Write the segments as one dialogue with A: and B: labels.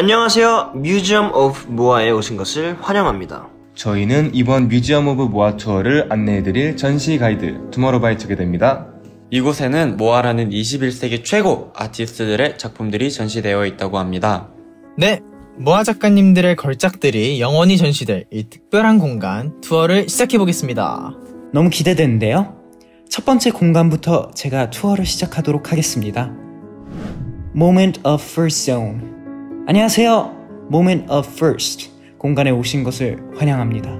A: 안녕하세요. Museum of 모아에 오신 것을 환영합니다.
B: 저희는 이번 Museum of 모아 투어를 안내해드릴 전시 가이드 투모로우바이투게더입니다.
C: 이곳에는 모아라는 21세기 최고 아티스트들의 작품들이 전시되어 있다고 합니다.
D: 네, 모아 작가님들의 걸작들이 영원히 전시될 이 특별한 공간 투어를 시작해보겠습니다.
E: 너무 기대되는데요? 첫 번째 공간부터 제가 투어를 시작하도록 하겠습니다. Moment of First Zone. 안녕하세요. Moment of First. 공간에 오신 것을 환영합니다.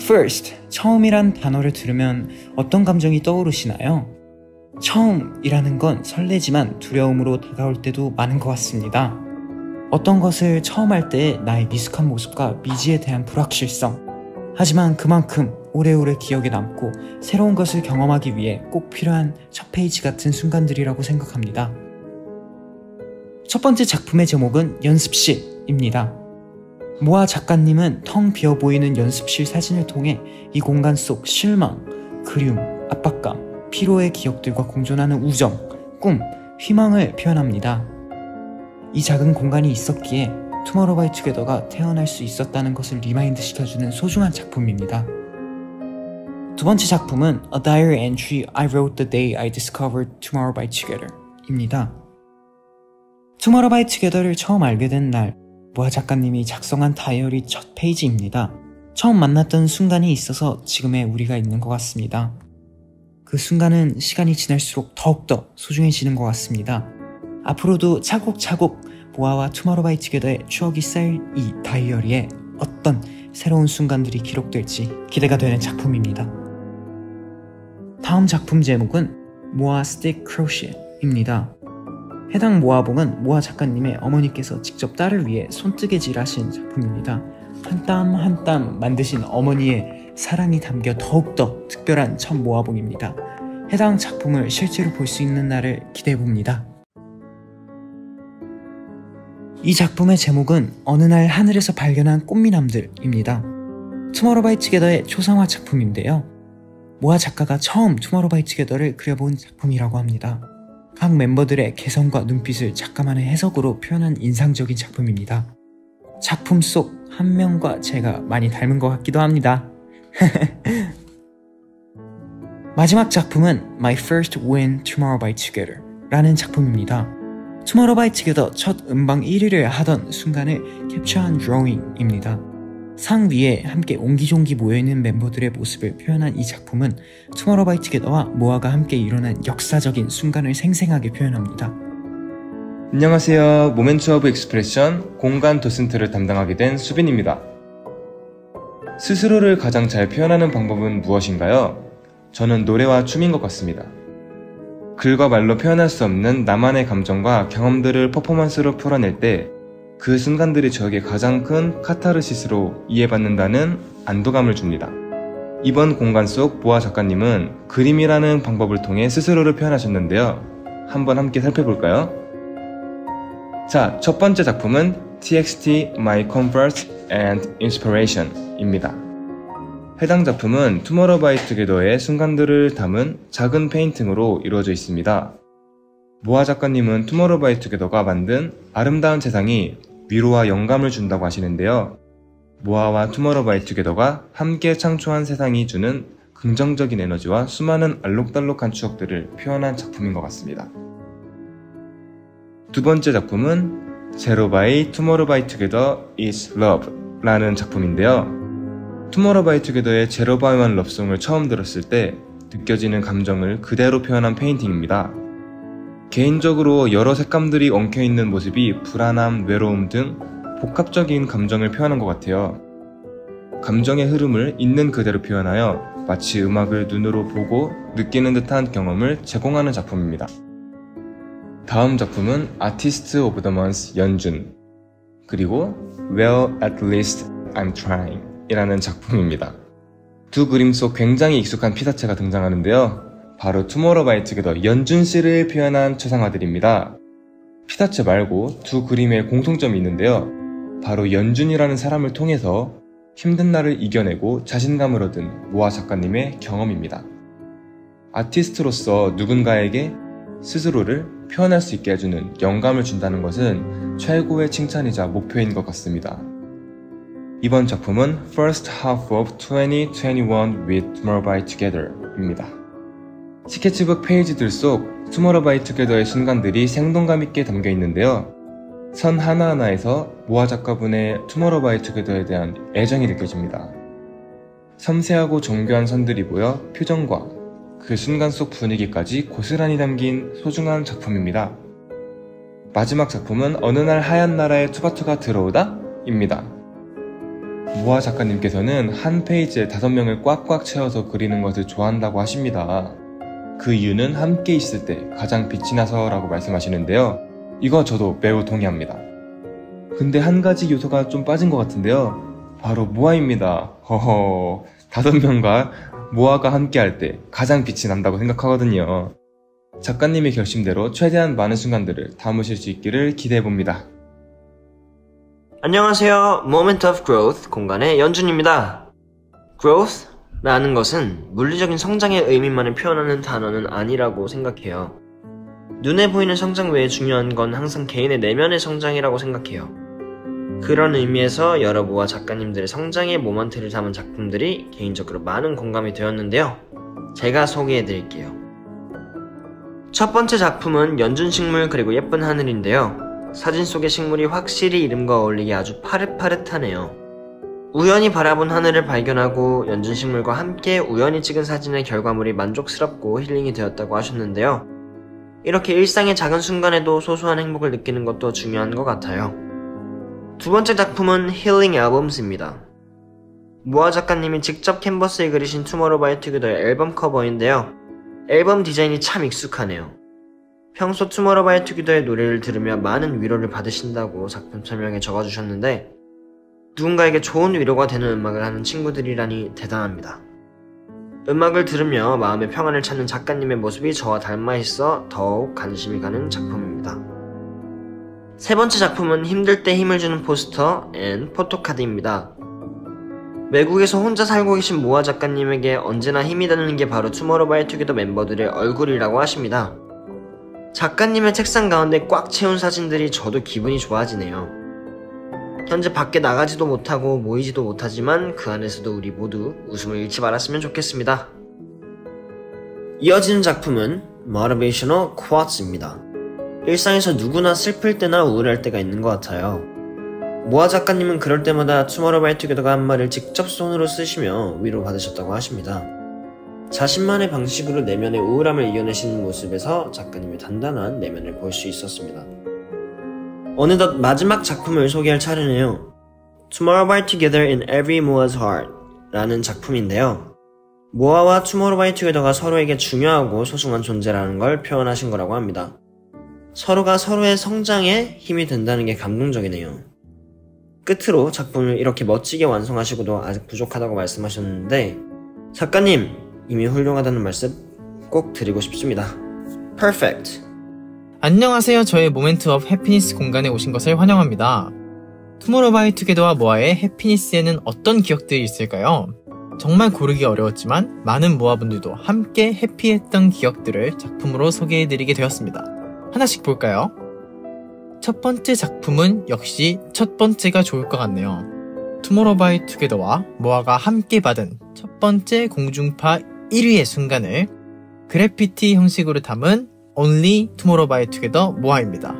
E: First. 처음이란 단어를 들으면 어떤 감정이 떠오르시나요? 처음이라는 건 설레지만 두려움으로 다가올 때도 많은 것 같습니다. 어떤 것을 처음 할 때 나의 미숙한 모습과 미지에 대한 불확실성. 하지만 그만큼 오래오래 기억에 남고 새로운 것을 경험하기 위해 꼭 필요한 첫 페이지 같은 순간들이라고 생각합니다. 첫 번째 작품의 제목은 연습실입니다. 모아 작가님은 텅 비어 보이는 연습실 사진을 통해 이 공간 속 실망, 그리움, 압박감, 피로의 기억들과 공존하는 우정, 꿈, 희망을 표현합니다. 이 작은 공간이 있었기에 투모로우바이투게더가 태어날 수 있었다는 것을 remind 시켜주는 소중한 작품입니다. 두 번째 작품은 A Diary Entry I Wrote the Day I Discovered Tomorrow by Together 입니다. By Together를 처음 알게 된 날, 모아 작가님이 작성한 다이어리 첫 페이지입니다. 처음 만났던 순간이 있어서 지금의 우리가 있는 것 같습니다. 그 순간은 시간이 지날수록 더욱더 소중해지는 것 같습니다. 앞으로도 차곡차곡 모아와 투모로우바이 투게더의 추억이 쌓일 이 다이어리에 어떤 새로운 순간들이 기록될지 기대가 되는 작품입니다. 다음 작품 제목은 모아 스틱 크로시입니다. 해당 모아봉은 모아 작가님의 어머니께서 직접 딸을 위해 손뜨개질 하신 작품입니다. 한 땀 한 땀 만드신 어머니의 사랑이 담겨 더욱더 특별한 첫 모아봉입니다. 해당 작품을 실제로 볼 수 있는 날을 기대해 봅니다. 이 작품의 제목은 어느 날 하늘에서 발견한 꽃미남들입니다. 투모로우바이투게더의 초상화 작품인데요. 모아 작가가 처음 투모로우바이투게더를 그려본 작품이라고 합니다. 각 멤버들의 개성과 눈빛을 작가만의 해석으로 표현한 인상적인 작품입니다. 작품 속 한 명과 제가 많이 닮은 것 같기도 합니다. 마지막 작품은 My First Win Tomorrow by Together 라는 작품입니다. 투모로우 바이 투게더 첫 음방 1위를 하던 순간을 캡처한 드로잉입니다. 상 위에 함께 옹기종기 모여있는 멤버들의 모습을 표현한 이 작품은 투모로우 바이 투게더와 모아가 함께 일궈낸 역사적인 순간을 생생하게 표현합니다.
B: 안녕하세요. Moment of Expression 공간 도슨트를 담당하게 된 수빈입니다. 스스로를 가장 잘 표현하는 방법은 무엇인가요? 저는 노래와 춤인 것 같습니다. 글과 말로 표현할 수 없는 나만의 감정과 경험들을 퍼포먼스로 풀어낼 때 그 순간들이 저에게 가장 큰 카타르시스로 이해받는다는 안도감을 줍니다. 이번 공간 속 모아 작가님은 그림이라는 방법을 통해 스스로를 표현하셨는데요. 한번 함께 살펴볼까요? 자, 첫 번째 작품은 TXT My Comfort and Inspiration 입니다. 해당 작품은 투모로우바이투게더의 순간들을 담은 작은 페인팅으로 이루어져 있습니다. 모아 작가님은 투모로우바이투게더가 만든 아름다운 세상이 위로와 영감을 준다고 하시는데요. 모아와 투모로우바이투게더가 함께 창조한 세상이 주는 긍정적인 에너지와 수많은 알록달록한 추억들을 표현한 작품인 것 같습니다. 두 번째 작품은 Zero by 투모로우바이투게더 is love 라는 작품인데요. 투모로우바이투게더의 Zero by One Lovesong을 처음 들었을 때 느껴지는 감정을 그대로 표현한 페인팅입니다. 개인적으로 여러 색감들이 엉켜있는 모습이 불안함, 외로움 등 복합적인 감정을 표현한 것 같아요. 감정의 흐름을 있는 그대로 표현하여 마치 음악을 눈으로 보고 느끼는 듯한 경험을 제공하는 작품입니다. 다음 작품은 Artist of the Month 연준 그리고 Well at least I'm trying 이라는 작품입니다. 두 그림 속 굉장히 익숙한 피사체가 등장하는데요. 바로 투모로우바이투게더 연준 씨를 표현한 초상화들입니다. 피사체 말고 두 그림에 공통점이 있는데요. 바로 연준이라는 사람을 통해서 힘든 날을 이겨내고 자신감을 얻은 모아 작가님의 경험입니다. 아티스트로서 누군가에게 스스로를 표현할 수 있게 해주는 영감을 준다는 것은 최고의 칭찬이자 목표인 것 같습니다. 이번 작품은 First Half of 2021 with Tomorrow by Together 입니다. 스케치북 페이지들 속 Together의 순간들이 생동감 있게 담겨 있는데요. 선 하나하나에서 모아 작가분의 Together에 대한 애정이 느껴집니다. 섬세하고 정교한 선들이 보여 표정과 그 순간 속 분위기까지 고스란히 담긴 소중한 작품입니다. 마지막 작품은 어느 날 하얀 나라에 투바투가 들어오다? 입니다. 모아 작가님께서는 한 페이지에 다섯 명을 꽉꽉 채워서 그리는 것을 좋아한다고 하십니다. 그 이유는 함께 있을 때 가장 빛이 나서라고 말씀하시는데요. 이거 저도 매우 동의합니다. 근데 한 가지 요소가 좀 빠진 것 같은데요. 바로 모아입니다. 허허. 다섯 명과 모아가 함께 할 때 가장 빛이 난다고 생각하거든요. 작가님의 결심대로 최대한 많은 순간들을 담으실 수 있기를 기대해 봅니다.
A: 안녕하세요. Moment of Growth 공간의 연준입니다. Growth 라는 것은 물리적인 성장의 의미만을 표현하는 단어는 아니라고 생각해요. 눈에 보이는 성장 외에 중요한 건 항상 개인의 내면의 성장이라고 생각해요. 그런 의미에서 여러 모아 작가님들의 성장의 모먼트를 담은 작품들이 개인적으로 많은 공감이 되었는데요. 제가 소개해 드릴게요. 첫 번째 작품은 연준식물 그리고 예쁜 하늘인데요. 사진 속의 식물이 확실히 이름과 어울리게 아주 파릇파릇하네요. 우연히 바라본 하늘을 발견하고 연준식물과 함께 우연히 찍은 사진의 결과물이 만족스럽고 힐링이 되었다고 하셨는데요. 이렇게 일상의 작은 순간에도 소소한 행복을 느끼는 것도 중요한 것 같아요. 두 번째 작품은 힐링 앨범스입니다. 모아 작가님이 직접 캔버스에 그리신 투모로우바이 투게더의 앨범 커버인데요. 앨범 디자인이 참 익숙하네요. 평소 투모로우바이 투게더의 노래를 들으며 많은 위로를 받으신다고 작품 설명에 적어주셨는데 누군가에게 좋은 위로가 되는 음악을 하는 친구들이라니 대단합니다. 음악을 들으며 마음의 평안을 찾는 작가님의 모습이 저와 닮아 있어 더욱 관심이 가는 작품입니다. 세 번째 작품은 힘들 때 힘을 주는 poster and photocard입니다. 외국에서 혼자 살고 계신 모아 작가님에게 언제나 힘이 되는 게 바로 투모로우바이 투게더 멤버들의 얼굴이라고 하십니다. 작가님의 책상 가운데 꽉 채운 사진들이 저도 기분이 좋아지네요. 현재 밖에 나가지도 못하고 모이지도 못하지만 그 안에서도 우리 모두 웃음을 잃지 말았으면 좋겠습니다. 이어지는 작품은 Motivational Quotes입니다. 일상에서 누구나 슬플 때나 우울할 때가 있는 것 같아요. 모아 작가님은 그럴 때마다 투모로우바이 투게더가 한 말을 직접 손으로 쓰시며 위로받으셨다고 하십니다. 자신만의 방식으로 내면의 우울함을 이겨내시는 모습에서 작가님의 단단한 내면을 볼 수 있었습니다. 어느덧 마지막 작품을 소개할 차례네요. Tomorrow by Together in Every Moa's Heart 라는 작품인데요. 모아와 투모로우 바이 투게더가 서로에게 중요하고 소중한 존재라는 걸 표현하신 거라고 합니다. 서로가 서로의 성장에 힘이 된다는 게 감동적이네요. 끝으로 작품을 이렇게 멋지게 완성하시고도 아직 부족하다고 말씀하셨는데 작가님 이미 훌륭하다는 말씀 꼭 드리고 싶습니다. Perfect.
D: 안녕하세요. 저의 Moment of Happiness 공간에 오신 것을 환영합니다. 투모로우바이 투게더와 모아의 happiness에는 어떤 기억들이 있을까요? 정말 고르기 어려웠지만 많은 모아분들도 함께 happy했던 기억들을 작품으로 소개해드리게 되었습니다. 하나씩 볼까요? 첫 번째 작품은 역시 첫 번째가 좋을 것 같네요. 투모로우바이 투게더와 모아가 함께 받은 첫 번째 공중파 1위의 순간을 그래피티 형식으로 담은 Only Tomorrow by Together 모아입니다.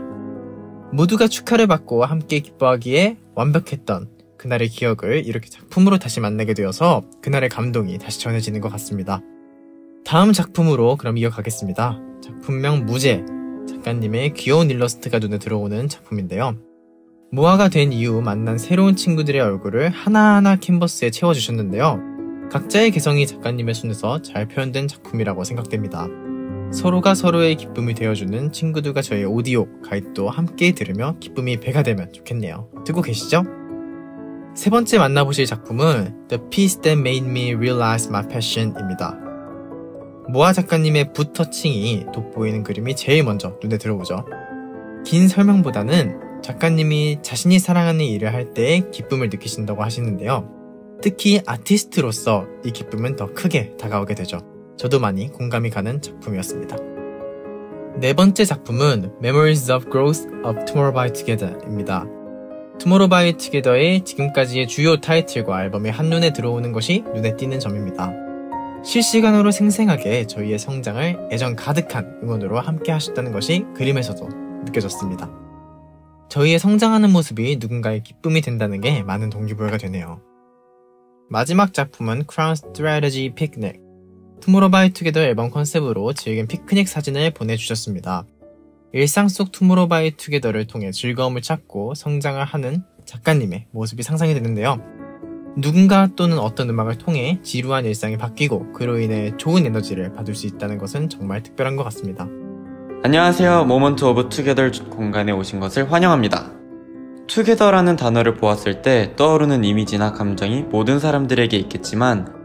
D: 모두가 축하를 받고 함께 기뻐하기에 완벽했던 그날의 기억을 이렇게 작품으로 다시 만나게 되어서 그날의 감동이 다시 전해지는 것 같습니다. 다음 작품으로 그럼 이어가겠습니다. 작품명 무제. 작가님의 귀여운 일러스트가 눈에 들어오는 작품인데요. 모아가 된 이후 만난 새로운 친구들의 얼굴을 하나하나 캔버스에 채워주셨는데요. 각자의 개성이 작가님의 손에서 잘 표현된 작품이라고 생각됩니다. 서로가 서로의 기쁨이 되어주는 친구들과 저의 오디오 가이드도 함께 들으며 기쁨이 배가 되면 좋겠네요. 듣고 계시죠? 세 번째 만나보실 작품은 The Piece That Made Me Realize My Passion입니다. 모아 작가님의 붓터칭이 돋보이는 그림이 제일 먼저 눈에 들어오죠. 긴 설명보다는 작가님이 자신이 사랑하는 일을 할 때 기쁨을 느끼신다고 하시는데요. 특히 아티스트로서 이 기쁨은 더 크게 다가오게 되죠. 저도 많이 공감이 가는 작품이었습니다. 네 번째 작품은 Memories of Growth of Tomorrow by Together입니다. Tomorrow by Together의 지금까지의 주요 타이틀과 앨범이 한눈에 들어오는 것이 눈에 띄는 점입니다. 실시간으로 생생하게 저희의 성장을 애정 가득한 응원으로 함께 하셨다는 것이 그림에서도 느껴졌습니다. 저희의 성장하는 모습이 누군가의 기쁨이 된다는 게 많은 동기부여가 되네요. 마지막 작품은 Crown Strategy Picnic. 투모로우 바이 투게더 앨범 컨셉으로 즐긴 피크닉 사진을 보내주셨습니다. 일상 속 투모로우 바이 투게더를 통해 즐거움을 찾고 성장을 하는 작가님의 모습이 상상이 되는데요. 누군가 또는 어떤 음악을 통해 지루한 일상이 바뀌고 그로 인해 좋은 에너지를 받을 수 있다는 것은 정말 특별한 것 같습니다.
C: 안녕하세요. 모먼트 오브 투게더 공간에 오신 것을 환영합니다. 투게더라는 단어를 보았을 때 떠오르는 이미지나 감정이 모든 사람들에게 있겠지만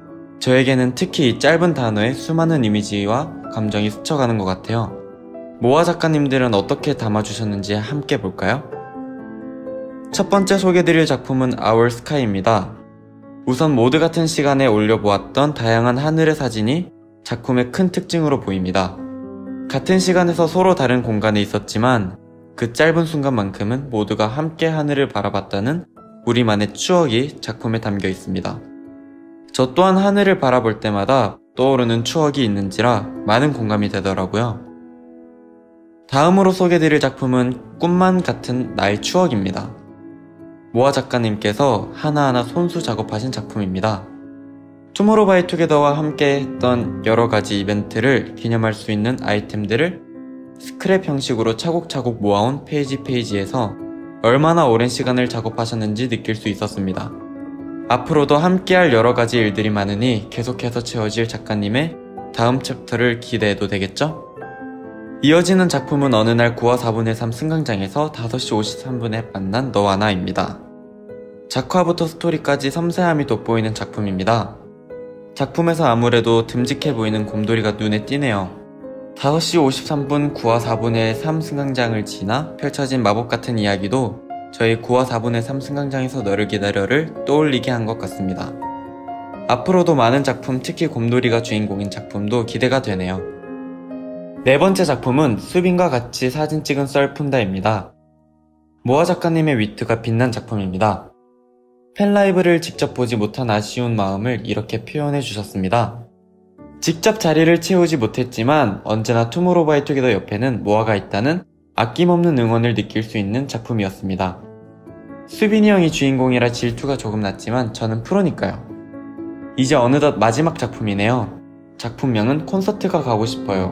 C: 저에게는 특히 이 짧은 단어에 수많은 이미지와 감정이 스쳐가는 것 같아요. 모아 작가님들은 어떻게 담아주셨는지 함께 볼까요? 첫 번째 소개드릴 작품은 Our Sky입니다. 우선 모드 같은 시간에 올려보았던 다양한 하늘의 사진이 작품의 큰 특징으로 보입니다. 같은 시간에서 서로 다른 공간에 있었지만 그 짧은 순간만큼은 모두가 함께 하늘을 바라봤다는 우리만의 추억이 작품에 담겨 있습니다. 저 또한 하늘을 바라볼 때마다 떠오르는 추억이 있는지라 많은 공감이 되더라고요. 다음으로 소개드릴 작품은 꿈만 같은 나의 추억입니다. 모아 작가님께서 하나하나 손수 작업하신 작품입니다. 투모로우바이투게더와 함께 했던 여러 가지 이벤트를 기념할 수 있는 아이템들을 스크랩 형식으로 차곡차곡 모아온 페이지 페이지에서 얼마나 오랜 시간을 작업하셨는지 느낄 수 있었습니다. 앞으로도 함께할 여러 가지 일들이 많으니 계속해서 채워질 작가님의 다음 챕터를 기대해도 되겠죠? 이어지는 작품은 어느 날 9화 4분의 3 승강장에서 5시 53분에 만난 너와 나입니다. 작화부터 스토리까지 섬세함이 돋보이는 작품입니다. 작품에서 아무래도 듬직해 보이는 곰돌이가 눈에 띄네요. 5시 53분 9화 4분의 3 승강장을 지나 펼쳐진 마법 같은 이야기도 저희 9화 4분의 3 승강장에서 너를 기다려를 떠올리게 한 것 같습니다. 앞으로도 많은 작품, 특히 곰돌이가 주인공인 작품도 기대가 되네요. 네 번째 작품은 수빈과 같이 사진 찍은 썰 푼다입니다. 모아 작가님의 위트가 빛난 작품입니다. 팬라이브를 직접 보지 못한 아쉬운 마음을 이렇게 표현해 주셨습니다. 직접 자리를 채우지 못했지만 언제나 투모로우바이투게더 옆에는 모아가 있다는 아낌없는 응원을 느낄 수 있는 작품이었습니다. 수빈이 형이 주인공이라 질투가 조금 났지만 저는 프로니까요. 이제 어느덧 마지막 작품이네요. 작품명은 콘서트가 가고 싶어요.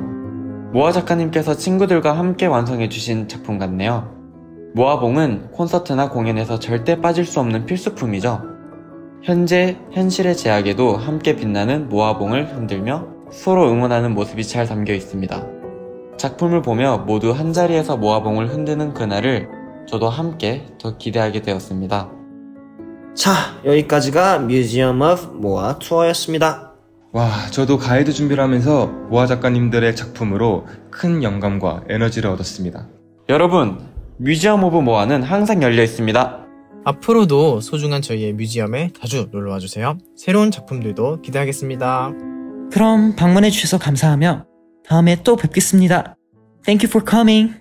C: 모아 작가님께서 친구들과 함께 완성해주신 작품 같네요. 모아봉은 콘서트나 공연에서 절대 빠질 수 없는 필수품이죠. 현재 현실의 제약에도 함께 빛나는 모아봉을 흔들며 서로 응원하는 모습이 잘 담겨 있습니다. 작품을 보며 모두 한자리에서 모아봉을 흔드는 그날을 저도 함께 더 기대하게 되었습니다.
A: 자, 여기까지가 뮤지엄 오브 모아 투어였습니다.
B: 와, 저도 가이드 준비를 하면서 모아 작가님들의 작품으로 큰 영감과 에너지를 얻었습니다.
C: 여러분, 뮤지엄 오브 모아는 항상 열려 있습니다.
D: 앞으로도 소중한 저희의 뮤지엄에 자주 놀러와 주세요. 새로운 작품들도 기대하겠습니다.
E: 그럼 방문해 주셔서 감사하며 다음에 또 뵙겠습니다. Thank you for coming.